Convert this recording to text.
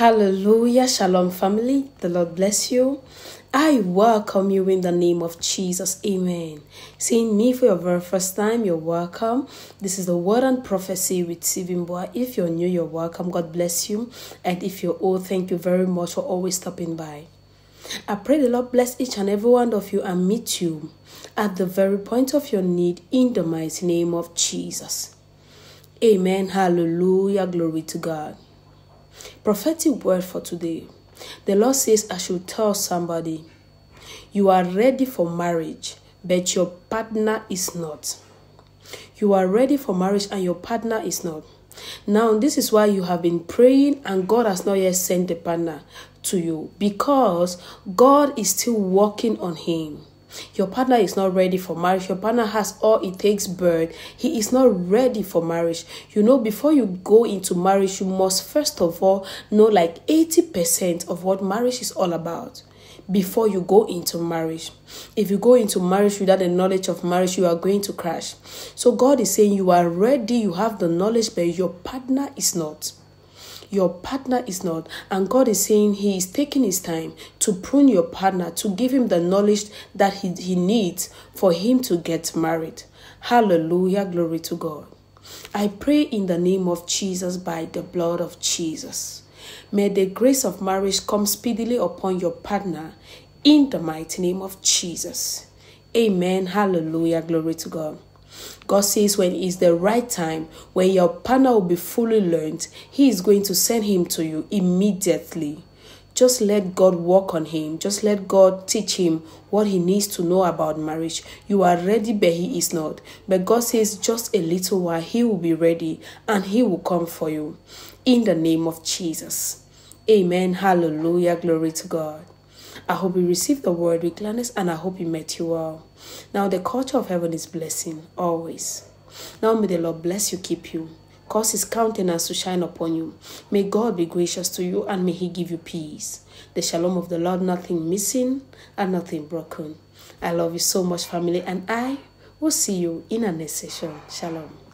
Hallelujah. Shalom, family. The Lord bless you. I welcome you in the name of Jesus. Amen. Seeing me for your very first time, you're welcome. This is the word and prophecy with Sylvie Mbua. If you're new, you're welcome. God bless you. And if you're old, thank you very much for always stopping by. I pray the Lord bless each and every one of you and meet you at the very point of your need in the mighty name of Jesus. Amen. Hallelujah. Glory to God. Prophetic word for today. The Lord says, I should tell somebody, you are ready for marriage, but your partner is not. You are ready for marriage and your partner is not. Now, this is why you have been praying and God has not yet sent the partner to you because God is still working on him. Your partner is not ready for marriage. Your partner has all it takes bird. He is not ready for marriage. You know, before you go into marriage, you must first of all know like 80% of what marriage is all about before you go into marriage. If you go into marriage without the knowledge of marriage, you are going to crash. So God is saying you are ready, you have the knowledge, but your partner is not your partner is not. And God is saying He is taking His time to prune your partner, to give him the knowledge that he, he needs for him to get married. Hallelujah. Glory to God. I pray in the name of Jesus by the blood of Jesus. May the grace of marriage come speedily upon your partner in the mighty name of Jesus. Amen. Hallelujah. Glory to God. God says when it's the right time, when your partner will be fully learned, He is going to send him to you immediately. Just let God work on him. Just let God teach him what he needs to know about marriage. You are ready, but he is not. But God says, just a little while, he will be ready and he will come for you. In the name of Jesus. Amen. Hallelujah. Glory to God. I hope you received the word with gladness and I hope you met you well. Now, the culture of heaven is blessing always. Now, may the Lord bless you, keep you, cause his countenance to shine upon you. May God be gracious to you and may he give you peace. The shalom of the Lord, nothing missing and nothing broken. I love you so much, family, and I will see you in a next session. Shalom.